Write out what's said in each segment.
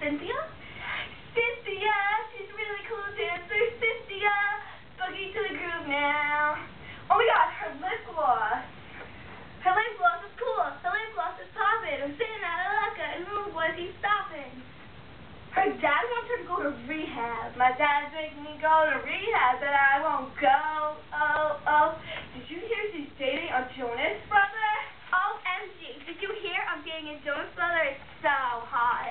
Cynthia. Cynthia! She's a really cool dancer. Cynthia! Boogie to the groove now. Oh my gosh, her lip gloss. Her lip gloss is cool. Her lip gloss is popping. I'm sitting out of luck. And who was he stopping? Her dad wants her to go to rehab. My dad's making me go to rehab, but I won't go. Oh, oh. Did you hear she's dating a Jonas brother? OMG. Did you hear I'm dating a Jonas brother? It's so hot.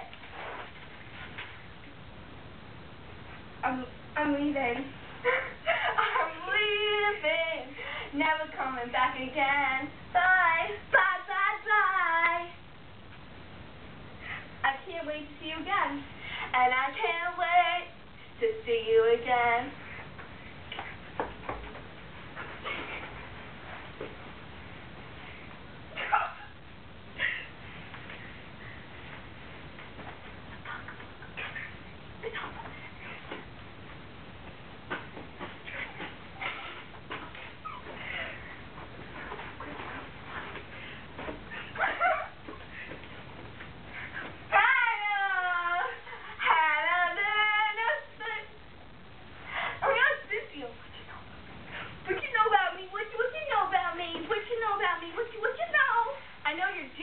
I'm, I'm leaving. I'm leaving. Never coming back again. Bye. Bye, bye, bye. I can't wait to see you again. And I can't wait to see you again.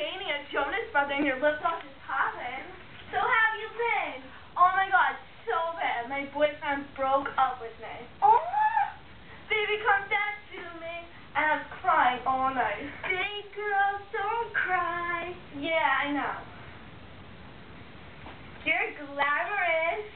Know you're Jamie a Jonas brother and your lip gloss is popping. So have you been? Oh my god, so bad. My boyfriend broke up with me. Oh, baby, come back to me. And I was crying all night. Big girl, don't cry. Yeah, I know. You're glamorous.